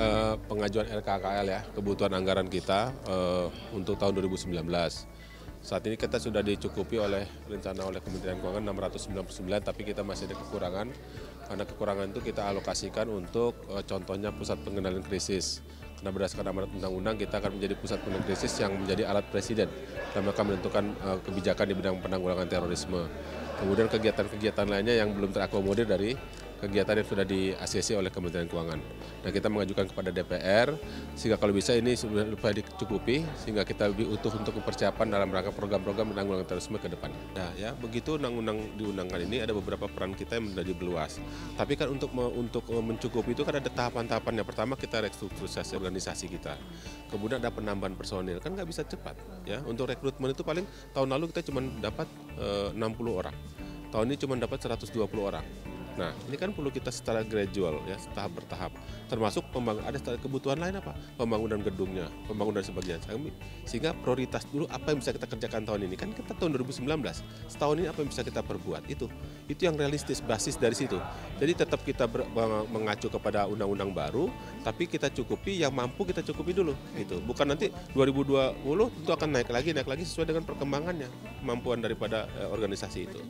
Eh, pengajuan RKKL ya, kebutuhan anggaran kita eh, untuk tahun 2019. Saat ini kita sudah dicukupi oleh rencana oleh Kementerian Keuangan 699, tapi kita masih ada kekurangan. Karena kekurangan itu kita alokasikan untuk eh, contohnya pusat pengendalian krisis. Karena berdasarkan amanat undang-undang kita akan menjadi pusat pengendalian krisis yang menjadi alat presiden dalam mereka menentukan eh, kebijakan di bidang penanggulangan terorisme. Kemudian kegiatan-kegiatan lainnya yang belum terakomodir dari kegiatan yang sudah di ACC oleh Kementerian Keuangan. Nah kita mengajukan kepada DPR sehingga kalau bisa ini sudah dicukupi sehingga kita lebih utuh untuk persiapan dalam rangka program-program penanggulangan terorisme ke depan. Nah ya begitu undang-undang diundangkan ini ada beberapa peran kita yang menjadi luas. Tapi kan untuk untuk mencukupi itu kan ada tahapan-tahapan. Yang pertama kita restrukturisasi organisasi kita. Kemudian ada penambahan personil kan nggak bisa cepat ya. Untuk rekrutmen itu paling tahun lalu kita cuma dapat e, 60 orang. Tahun ini cuma dapat 120 orang. Nah, ini kan perlu kita secara gradual ya, tahap bertahap. Termasuk pembangun ada kebutuhan lain apa? Pembangunan gedungnya, pembangunan sebagainya. Sehingga prioritas dulu apa yang bisa kita kerjakan tahun ini? Kan kita tahun 2019. Setahun ini apa yang bisa kita perbuat? Itu itu yang realistis basis dari situ. Jadi tetap kita ber, mengacu kepada undang-undang baru, tapi kita cukupi yang mampu kita cukupi dulu. Itu bukan nanti 2020 itu akan naik lagi naik lagi sesuai dengan perkembangannya kemampuan daripada eh, organisasi itu.